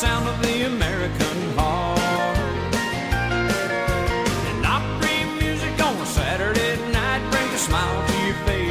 sound of the American heart. And opry music on a Saturday night brings a smile to your face.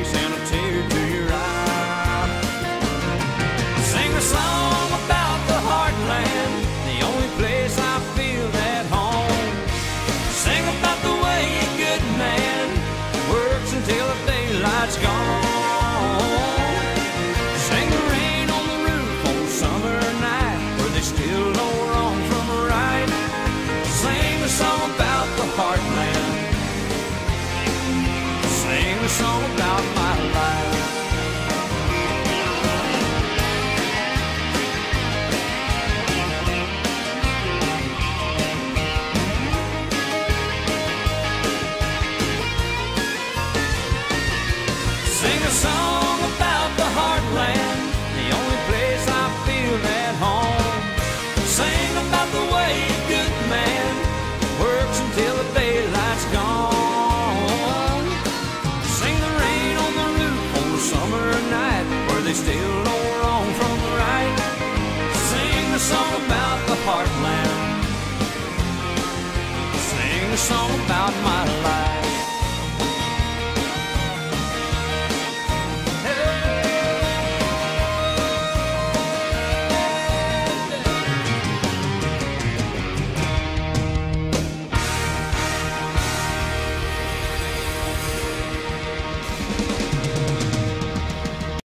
till the daylight's gone. Sing the rain on the roof on a summer night where they still know wrong from the right. Sing the song about the heartland. Sing the song about my life.